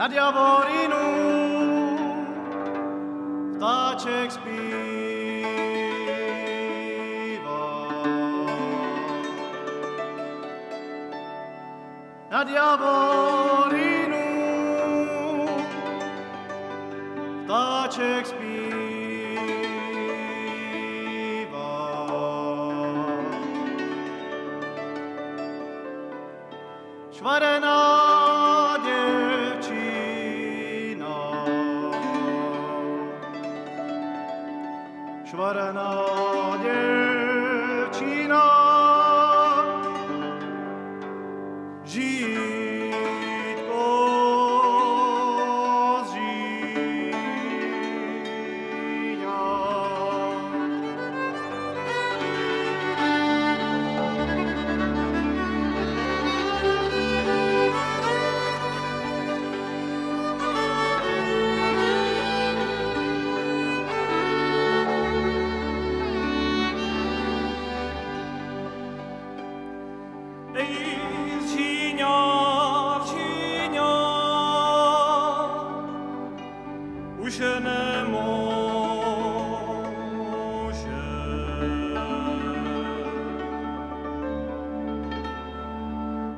na diavolinu vtáček zpívá. Na diavolinu vtáček zpívá. Švarena शरणा